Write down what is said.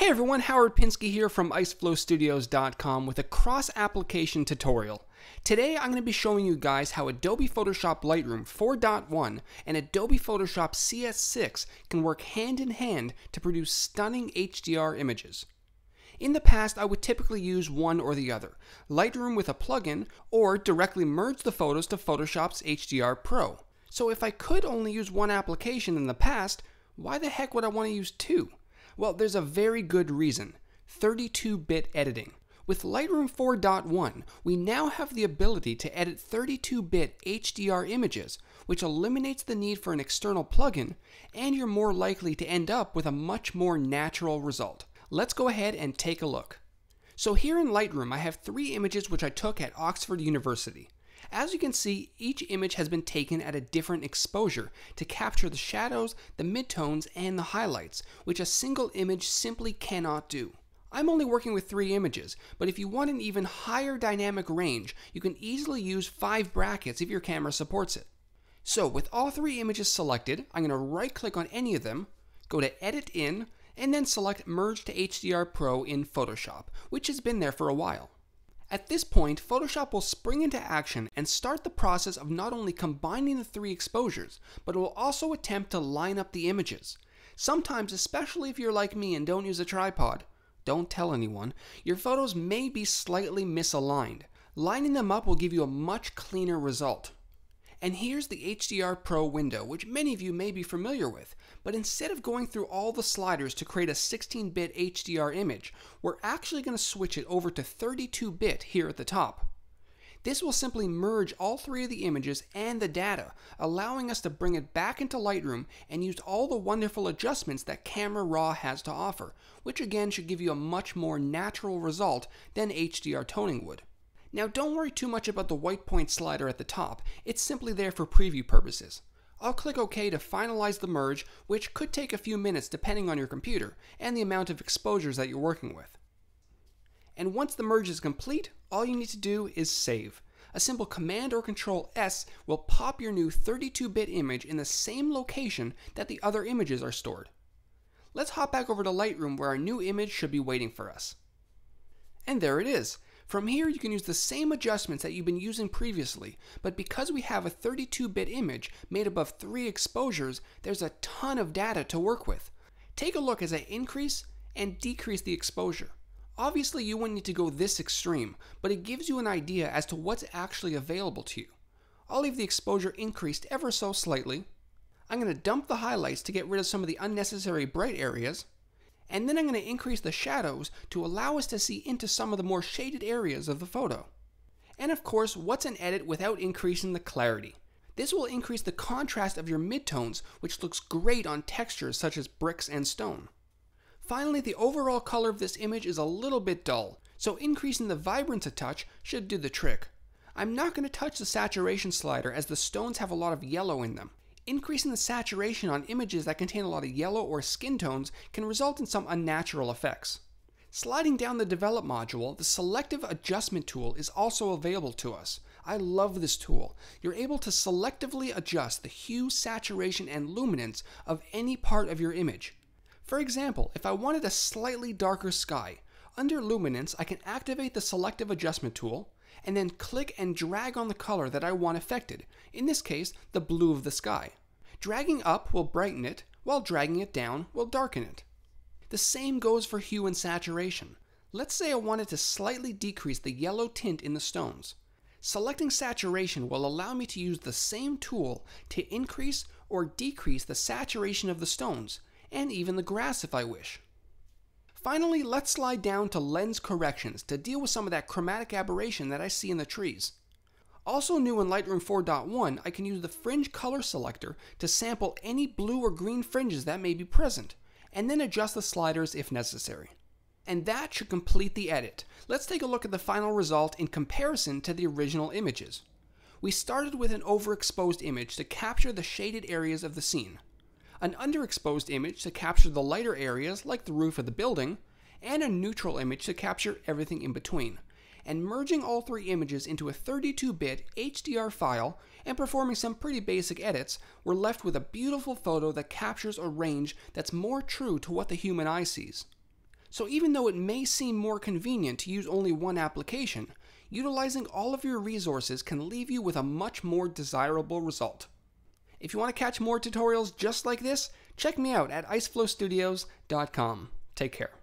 Hey everyone, Howard Pinsky here from IceflowStudios.com with a cross-application tutorial. Today I'm going to be showing you guys how Adobe Photoshop Lightroom 4.1 and Adobe Photoshop CS6 can work hand in hand to produce stunning HDR images. In the past, I would typically use one or the other, Lightroom with a plugin, or directly merge the photos to Photoshop's HDR Pro. So if I could only use one application in the past, why the heck would I want to use two? Well, there's a very good reason 32 bit editing. With Lightroom 4.1, we now have the ability to edit 32 bit HDR images, which eliminates the need for an external plugin, and you're more likely to end up with a much more natural result. Let's go ahead and take a look. So, here in Lightroom, I have three images which I took at Oxford University. As you can see, each image has been taken at a different exposure to capture the shadows, the midtones, and the highlights, which a single image simply cannot do. I'm only working with three images, but if you want an even higher dynamic range, you can easily use five brackets if your camera supports it. So with all three images selected, I'm going to right click on any of them, go to Edit In, and then select Merge to HDR Pro in Photoshop, which has been there for a while. At this point, Photoshop will spring into action and start the process of not only combining the three exposures, but it will also attempt to line up the images. Sometimes, especially if you're like me and don't use a tripod, don't tell anyone, your photos may be slightly misaligned. Lining them up will give you a much cleaner result. And here's the HDR Pro window, which many of you may be familiar with. But instead of going through all the sliders to create a 16 bit HDR image, we're actually going to switch it over to 32 bit here at the top. This will simply merge all three of the images and the data, allowing us to bring it back into Lightroom and use all the wonderful adjustments that Camera Raw has to offer, which again should give you a much more natural result than HDR toning would. Now don't worry too much about the white point slider at the top, it's simply there for preview purposes. I'll click OK to finalize the merge, which could take a few minutes depending on your computer and the amount of exposures that you're working with. And once the merge is complete, all you need to do is save. A simple Command or Control S will pop your new 32-bit image in the same location that the other images are stored. Let's hop back over to Lightroom where our new image should be waiting for us. And there it is. From here, you can use the same adjustments that you've been using previously, but because we have a 32-bit image made up of three exposures, there's a ton of data to work with. Take a look as I increase and decrease the exposure. Obviously, you wouldn't need to go this extreme, but it gives you an idea as to what's actually available to you. I'll leave the exposure increased ever so slightly. I'm going to dump the highlights to get rid of some of the unnecessary bright areas and then I'm going to increase the shadows to allow us to see into some of the more shaded areas of the photo. And of course, what's an edit without increasing the clarity? This will increase the contrast of your midtones, which looks great on textures such as bricks and stone. Finally, the overall color of this image is a little bit dull, so increasing the vibrance a touch should do the trick. I'm not going to touch the saturation slider as the stones have a lot of yellow in them, increasing the saturation on images that contain a lot of yellow or skin tones can result in some unnatural effects. Sliding down the Develop module, the Selective Adjustment tool is also available to us. I love this tool. You're able to selectively adjust the hue, saturation, and luminance of any part of your image. For example, if I wanted a slightly darker sky, under Luminance I can activate the Selective Adjustment tool, and then click and drag on the color that I want affected, in this case, the blue of the sky. Dragging up will brighten it, while dragging it down will darken it. The same goes for hue and saturation. Let's say I wanted to slightly decrease the yellow tint in the stones. Selecting saturation will allow me to use the same tool to increase or decrease the saturation of the stones, and even the grass if I wish. Finally, let's slide down to lens corrections to deal with some of that chromatic aberration that I see in the trees. Also new in Lightroom 4.1, I can use the fringe color selector to sample any blue or green fringes that may be present, and then adjust the sliders if necessary. And that should complete the edit. Let's take a look at the final result in comparison to the original images. We started with an overexposed image to capture the shaded areas of the scene an underexposed image to capture the lighter areas like the roof of the building, and a neutral image to capture everything in between. And merging all three images into a 32 bit HDR file and performing some pretty basic edits, we're left with a beautiful photo that captures a range that's more true to what the human eye sees. So even though it may seem more convenient to use only one application, utilizing all of your resources can leave you with a much more desirable result. If you want to catch more tutorials just like this, check me out at iceflowstudios.com. Take care.